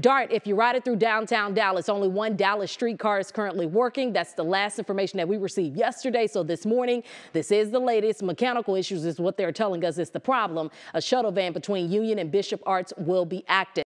Dart, if you ride it through downtown Dallas, only one Dallas streetcar is currently working. That's the last information that we received yesterday. So this morning, this is the latest. Mechanical issues is what they're telling us is the problem. A shuttle van between Union and Bishop Arts will be active.